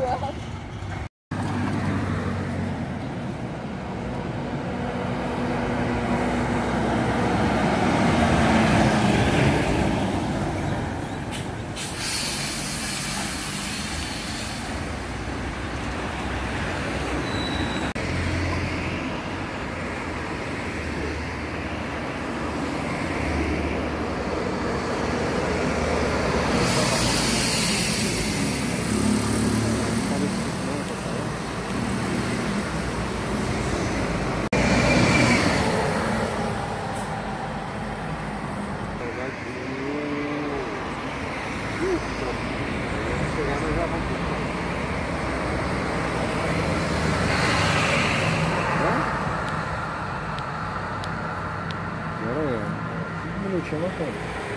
well. Tá muito alto. Agora é. Minutinho, não